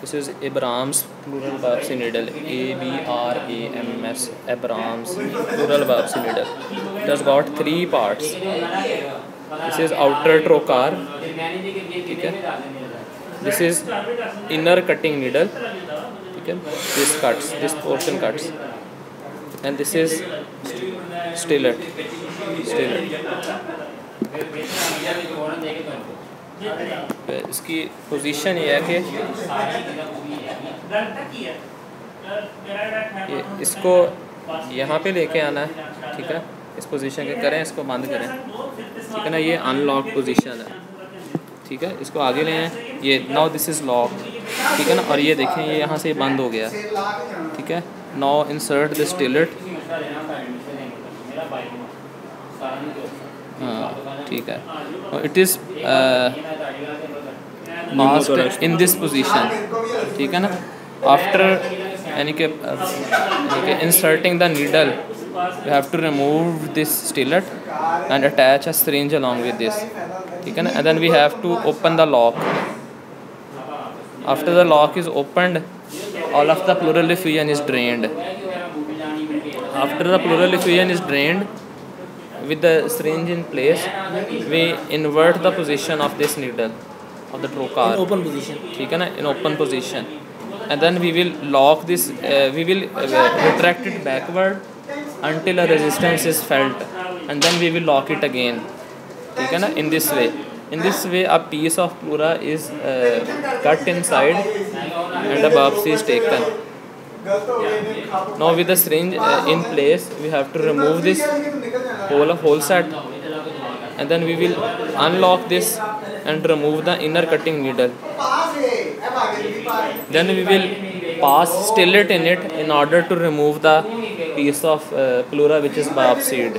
This is Abrams plural biopsy needle. A B R A M S Abrams plural biopsy needle. It has got three parts. This is outer trocar. ठीक है This is inner cutting needle. ठीक है This cuts. This portion cuts. And this is stillet. Stillet. इसकी position ये है कि ये इसको यहाँ पे लेके आना है, ठीक है? इस पोजीशन के करें, इसको बंद करें। ठीक है ना? ये अनलॉक पोजीशन है। ठीक है? इसको आगे ले आए। ये नाउ दिस इज़ लॉक ठीक है ना? और ये देखें, ये यहाँ से बंद हो गया। ठीक है? नाउ इंसर्ट दिस टिलट हाँ ठीक है it is past in this position ठीक है ना आफ्टर यानी कि यानी कि inserting the needle you have to remove this stillet and attach a syringe along with this ठीक है ना and then we have to open the lock after the lock is opened all of the pleural effusion is drained after the pleural effusion is drained with the syringe in place we invert the position of this needle of the trocar in open position ठीक है ना in open position and then we will lock this uh, we will uh, retract it backward until a resistance is felt and then we will lock it again ठीक है ना in this way in this way a piece of pleura is uh, cut inside and a biopsy is taken now with the syringe uh, in place we have to remove this whole whole set. And then we will unlock this and remove the inner cutting needle. Then we will pass stylet in it in order to remove the piece of uh, pleura which is biopsied